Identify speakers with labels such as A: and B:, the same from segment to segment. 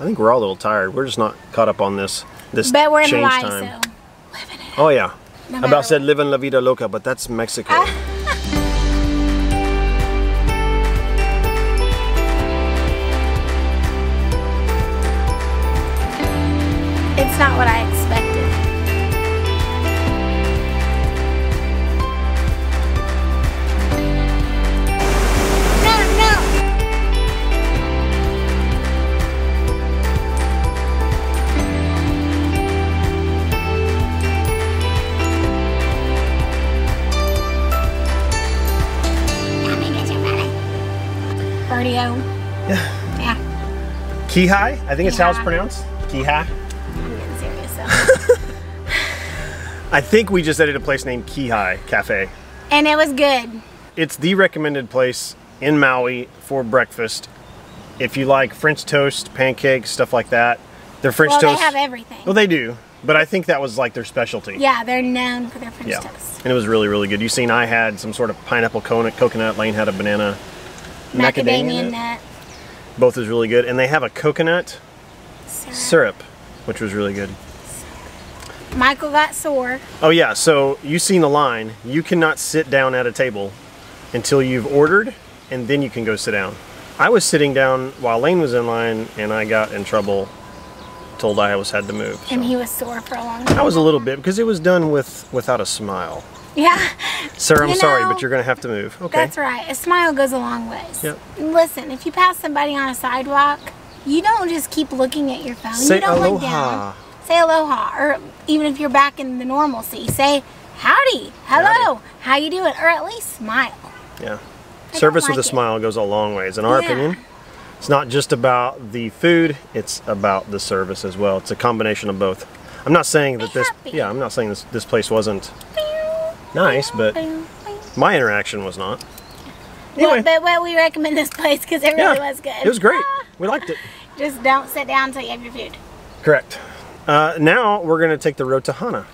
A: I think we're all a little tired. We're just not caught up on this this
B: But we're in
A: change
B: Hawaii,
A: time.
B: so it.
A: Oh yeah.
B: No
A: about said
B: live
A: living la vida loca, but that's Mexico. Ah.
B: It's not what I
A: Kihei, I think it's how it's pronounced. Kihei.
B: I'm getting serious.
A: I think we just at a place named Kihei Cafe.
B: and it was good.
A: It's the recommended place in Maui for breakfast. If you like French toast, pancakes, stuff like that, their French
B: Well,
A: toast.
B: they have everything.
A: well, they do, but I think that was like their specialty.
B: Yeah, they're known for their French
A: Yeah.
B: toast.
A: And it was really, really good. You seen I had some sort of pineapple coconut, coconut. Laine had a banana.
B: Macadamia
A: nut.
B: nut
A: Both is really good. And they have a coconut
B: syrup.
A: syrup, which was really good.
B: Michael got sore.
A: Oh yeah, so you've seen the line. You cannot sit down at a table until you've ordered, and then you can go sit down. I was sitting down while Laine was in line, and I got in trouble. Told I was had to move.
B: And he was sore for a long time.
A: I was a little bit because it was done with without a smile.
B: Yeah.
A: Sir, I'm
B: You
A: sorry,
B: know,
A: but you're gonna have to move. Okay.
B: That's right. A smile goes a long ways.
A: Yep.
B: Listen, if you pass somebody on a sidewalk, you don't just keep looking at your phone.
A: Say
B: you don't look
A: aloha.
B: down. Say aloha. Or even if you're back in the normalcy, say howdy, hello,
A: Howdy.
B: how you doing? Or at least smile.
A: Yeah.
B: I
A: Service
B: don't
A: with a
B: it.
A: smile goes a long ways, in our
B: Yeah.
A: opinion. It's not just about the food; it's about the service as well. It's a combination of both. I'm not saying that
B: Be
A: this,
B: happy.
A: yeah, I'm not saying this this place wasn't nice, but my interaction was not.
B: Well,
A: Anyway,
B: but well, we recommend this place because it really
A: yeah,
B: was good.
A: it was great.
B: Ah,
A: We liked it.
B: Just don't sit down until you have your food.
A: Correct. Uh, now we're gonna take the road to Hana.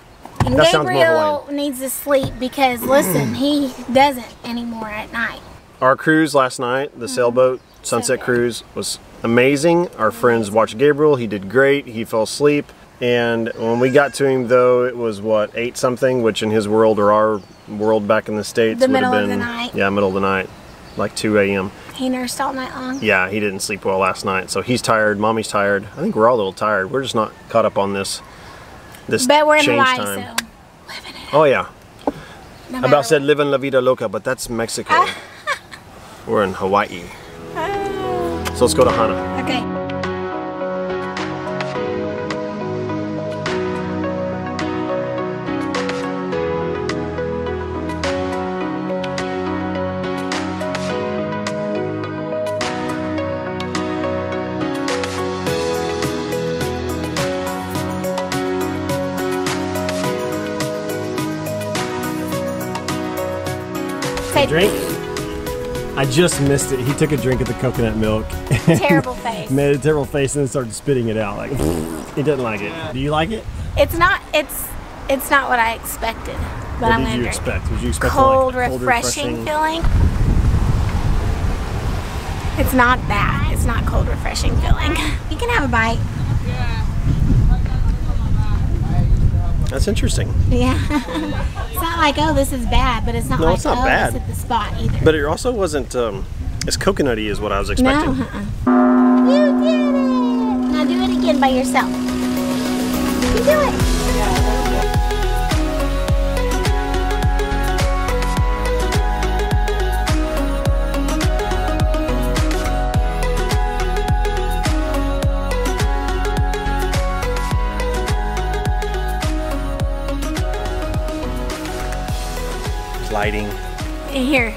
B: And
A: That
B: Gabriel needs to sleep because listen, he doesn't anymore at night.
A: Our cruise last night, the sailboat sunset
B: good.
A: cruise, was amazing. Our friends watched Gabriel. He did great. He fell asleep. And when we got to him, though, it was what eight something, which in his world or our world back in the states
B: The
A: would have been
B: the night.
A: yeah, middle of the night, like 2 a.m.
B: He nursed all night long.
A: Yeah, he didn't sleep well last night, so he's tired. Mommy's tired. I think we're all a little tired. We're just not caught up on this this
B: But we're in Hawaii,
A: time.
B: so it.
A: Oh yeah,
B: No
A: about said
B: what.
A: living la vida loca, but that's Mexico. we're in Hawaii, so let's go to Hana.
B: Okay.
A: Drink? I just missed it. He took a drink of the coconut milk.
B: terrible face.
A: Made a terrible face and then started spitting it out. Like he didn't like it. Do you like it?
B: It's not. It's. It's not what I expected. But
A: what
B: I'm
A: did
B: gonna
A: you
B: drink.
A: expect? Did you expect
B: Cold,
A: like,
B: refreshing, feeling. It's not that. It's not cold, refreshing feeling. You can have a bite.
A: That's interesting.
B: Yeah. it's not like oh this is bad, but it's not
A: No,
B: like
A: it's not
B: oh
A: bad.
B: this is the spot either.
A: But it also wasn't um, as coconutty as what I was expecting.
B: no. Uh-uh. You did it. Now do it again by yourself. You do it.
A: Lighting.
B: Here.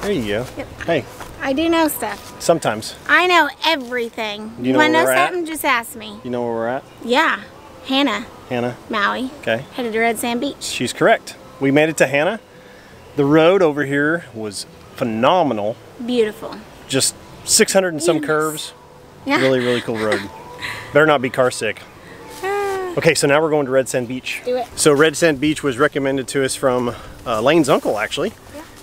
A: There you go.
B: Yep.
A: Hey,
B: I do know stuff.
A: sometimes.
B: I know everything.
A: You know
B: want to
A: where
B: know
A: we're at?
B: something? Just ask me.
A: You know where we're at,
B: Yeah. Hannah,
A: Hannah?
B: Maui,
A: Okay.
B: headed to Red Sand Beach.
A: She's correct. We made it to Hannah. The road over here was phenomenal.
B: Beautiful.
A: Just 600 and some
B: Yes.
A: curves.
B: Yeah.
A: Really, really cool road. Better not be car sick. Okay, so now we're going to Red Sand Beach.
B: Do it.
A: So Red Sand Beach was recommended to us from uh, Laine's uncle, actually.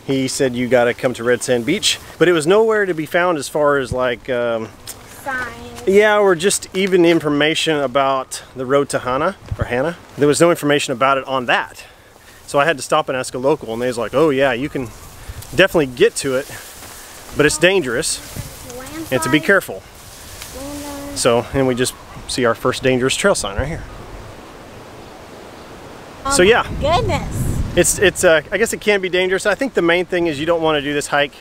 A: He said you got to come to Red Sand Beach, but it was nowhere to be found as far as like um,
B: signs.
A: Yeah, or just even information about the road to Hana or Hannah. There was no information about it on that. So I had to stop and ask a local and they was like, oh yeah, you can definitely get to it, but it's dangerous and to be careful. So, and we just see our first dangerous trail sign right here. so yeah,
B: Goodness.
A: it's, it's uh, I guess it can be dangerous. I think the main thing is you don't want to do this hike.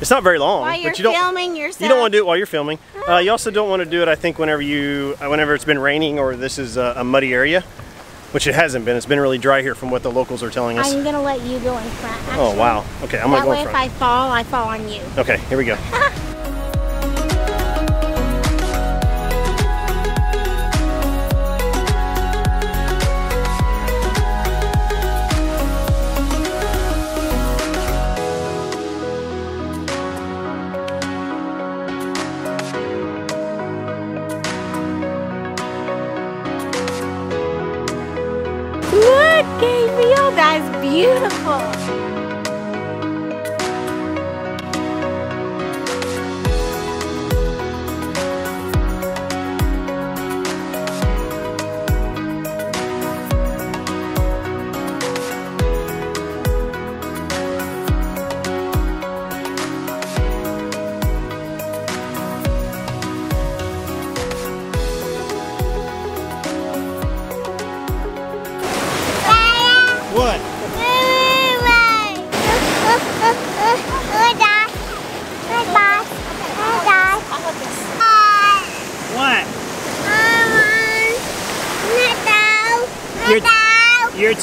A: It's not very long,
B: While you're
A: but you don't,
B: filming yourself.
A: you don't want to do it while you're filming. Uh, you also don't want to do it, I think, whenever you, uh, whenever it's been raining or this is a, a muddy area, which it hasn't been. It's been really dry here from what the locals are telling us.
B: I'm gonna let you go in front.
A: Oh wow. Okay, I'm
B: That
A: gonna go
B: way,
A: in
B: if I fall, I fall on you.
A: Okay, here we go.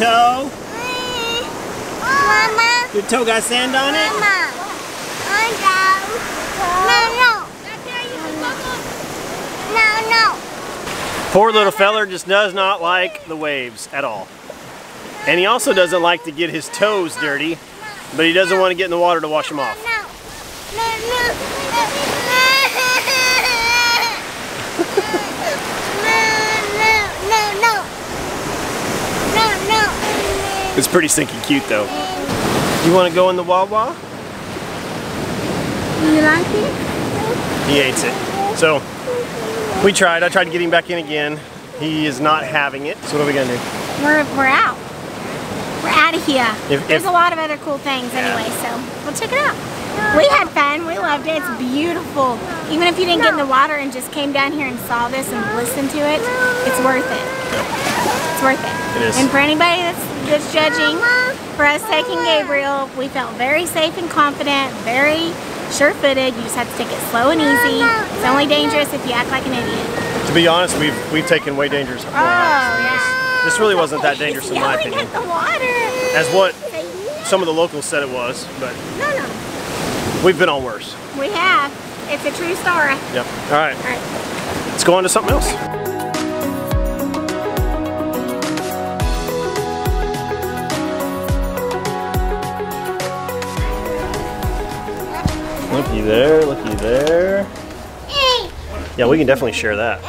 A: toe?
B: Mama,
A: Your toe got sand on it?
B: Mama, oh, no, no, no, no.
A: Poor little feller just does not like the waves at all. And he also doesn't like to get his toes dirty, but he doesn't want to get in the water to wash them off.
B: No, no, no, no, no, no, no.
A: It's pretty stinking cute though. You want to go in the Wawa?
B: You like it?
A: He hates it. So we tried. I tried to get him back in again. He is not having it. So what are we gonna do?
B: We're, we're out. We're out of here.
A: If-
B: There's
A: if-
B: a lot of other cool things anyway, so we'll check it out. We had fun. We loved it. It's beautiful. Even if you didn't get in the water and just came down here and saw this and listened to it, it's worth it. It's worth it.
A: It is.
B: And for anybody that's, that's judging, for us taking Gabriel, we felt very safe and confident, very sure-footed. You just have to take it slow and easy. It's only dangerous if you act like an idiot.
A: To be honest, we've we've taken way dangerous.
B: Oh, yeah.
A: This really wasn't that dangerous in my opinion.
B: at the water.
A: As what some of the locals said it was, but
B: No, no.
A: We've been on worse.
B: We have. It's a true story.
A: Yep. All right,
B: All right.
A: let's go on to something else. Looky there, looky there. Yeah, we can definitely share that.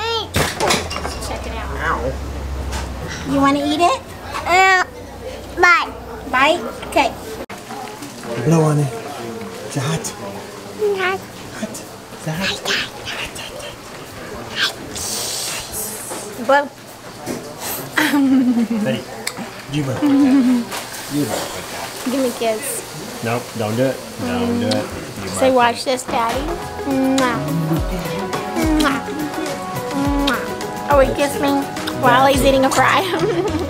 B: Check it out. Ow. You want to eat it? Uh, bite. Bite? Okay.
C: Blow on it. Is it hot?
B: Okay.
C: Hot. Is it hot?
B: Blow.
A: Betty.
C: You will. you will.
B: Give me a kiss.
A: Nope, don't do it. Don't do it.
B: Say, watch this, Daddy. Mwah. Mwah. Mwah. Oh, he kissed me while he's eating a fry.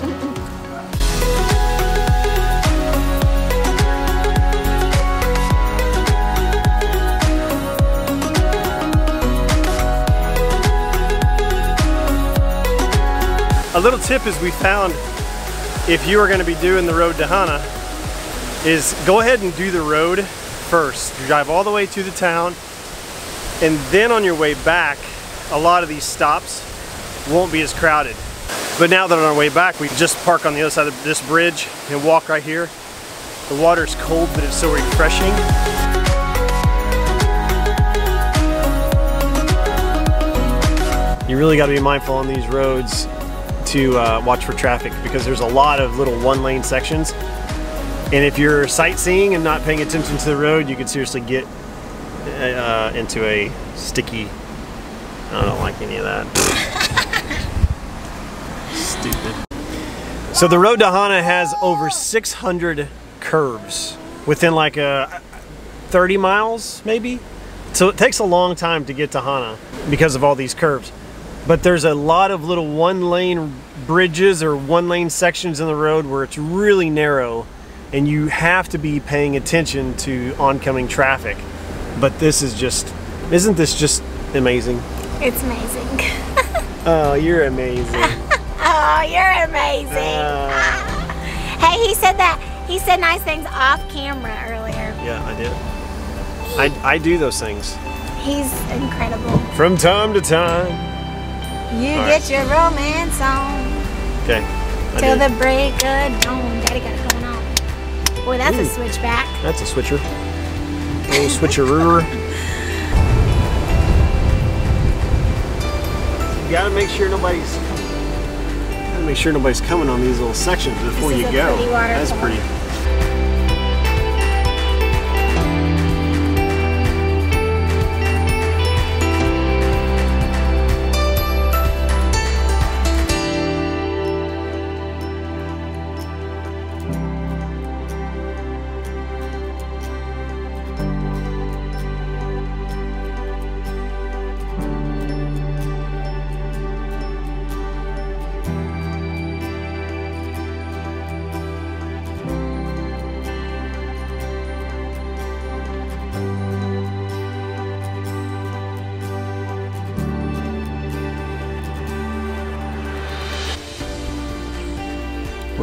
A: A little tip is we found if you are going to be doing the road to Hana is go ahead and do the road first. Drive all the way to the town and then on your way back a lot of these stops won't be as crowded. But now that on our way back we just park on the other side of this bridge and walk right here. The water is cold but it's so refreshing. You really got to be mindful on these roads to uh, watch for traffic because there's a lot of little one lane sections. And if you're sightseeing and not paying attention to the road, you could seriously get uh, into a sticky I don't like any of that. Stupid. So the road to Hana has over 600 curves within like a 30 miles, maybe. So it takes a long time to get to Hana because of all these curves. But there's a lot of little one lane bridges or one lane sections in the road where it's really narrow and you have to be paying attention to oncoming traffic. But this is just, isn't this just amazing?
B: It's amazing.
A: Oh, you're amazing.
B: oh, you're amazing.
A: Uh,
B: hey, he said that. He said nice things off camera earlier.
A: yeah, I did. I, I do those things
B: He's incredible.
A: from time to time.
B: You
A: All
B: get your romance on
A: Okay. I
B: till the break of dawn. Daddy got it going on. Boy, that's
A: Ooh.
B: a switchback.
A: That's a switcher. Little switcheroo. You gotta make sure nobody's. Gotta make sure nobody's coming on these little sections before
B: This is
A: you
B: a
A: go.
B: pretty
A: That's pretty.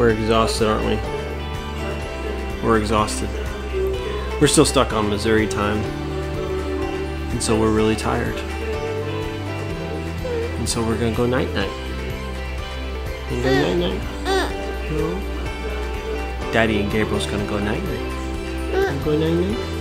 A: We're exhausted, aren't we? We're exhausted. We're still stuck on Missouri time. And so we're really tired. And so we're gonna go night night. Gonna go night night. Uh, uh. No. Daddy and Gabriel's gonna go night night. Go night night.